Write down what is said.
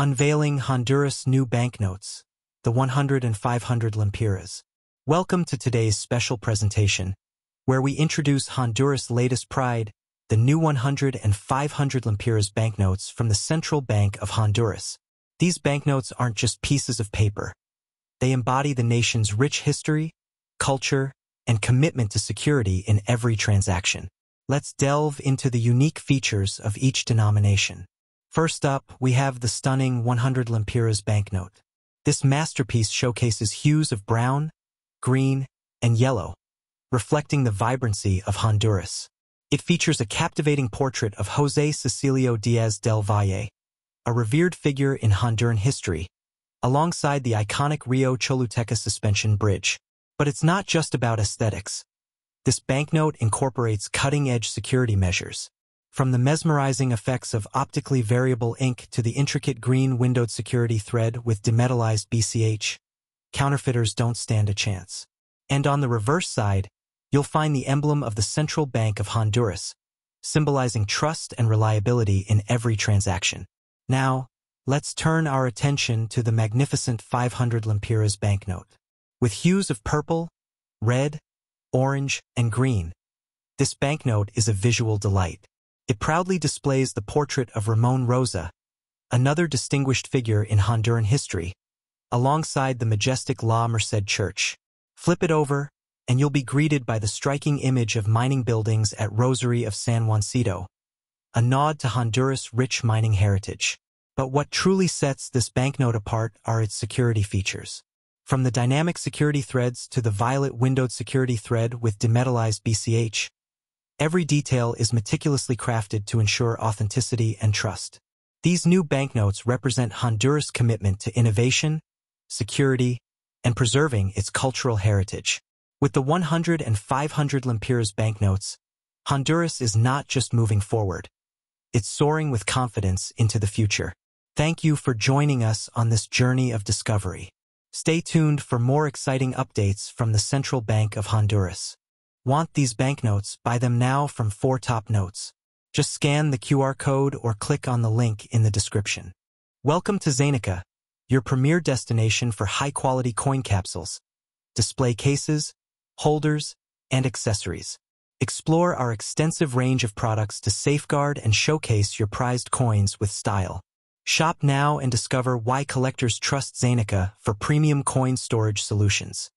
unveiling Honduras new banknotes, the 100 and 500 lempiras. Welcome to today's special presentation, where we introduce Honduras' latest pride, the new 100 and 500 lempiras banknotes from the Central Bank of Honduras. These banknotes aren't just pieces of paper. They embody the nation's rich history, culture, and commitment to security in every transaction. Let's delve into the unique features of each denomination. First up, we have the stunning 100 lempiras banknote. This masterpiece showcases hues of brown, green, and yellow, reflecting the vibrancy of Honduras. It features a captivating portrait of José Cecilio Diaz del Valle, a revered figure in Honduran history, alongside the iconic Rio Choluteca suspension bridge. But it's not just about aesthetics. This banknote incorporates cutting-edge security measures, from the mesmerizing effects of optically variable ink to the intricate green windowed security thread with demetallized BCH, counterfeiters don't stand a chance. And on the reverse side, you'll find the emblem of the Central Bank of Honduras, symbolizing trust and reliability in every transaction. Now, let's turn our attention to the magnificent 500 lempiras banknote. With hues of purple, red, orange, and green, this banknote is a visual delight. It proudly displays the portrait of Ramon Rosa, another distinguished figure in Honduran history, alongside the majestic La Merced Church. Flip it over, and you'll be greeted by the striking image of mining buildings at Rosary of San Juancito, a nod to Honduras' rich mining heritage. But what truly sets this banknote apart are its security features. From the dynamic security threads to the violet windowed security thread with demetallized BCH, Every detail is meticulously crafted to ensure authenticity and trust. These new banknotes represent Honduras' commitment to innovation, security, and preserving its cultural heritage. With the 100 and 500 lempiras banknotes, Honduras is not just moving forward. It's soaring with confidence into the future. Thank you for joining us on this journey of discovery. Stay tuned for more exciting updates from the Central Bank of Honduras. Want these banknotes? Buy them now from 4 Top Notes. Just scan the QR code or click on the link in the description. Welcome to Zanica, your premier destination for high-quality coin capsules, display cases, holders, and accessories. Explore our extensive range of products to safeguard and showcase your prized coins with style. Shop now and discover why collectors trust Zanica for premium coin storage solutions.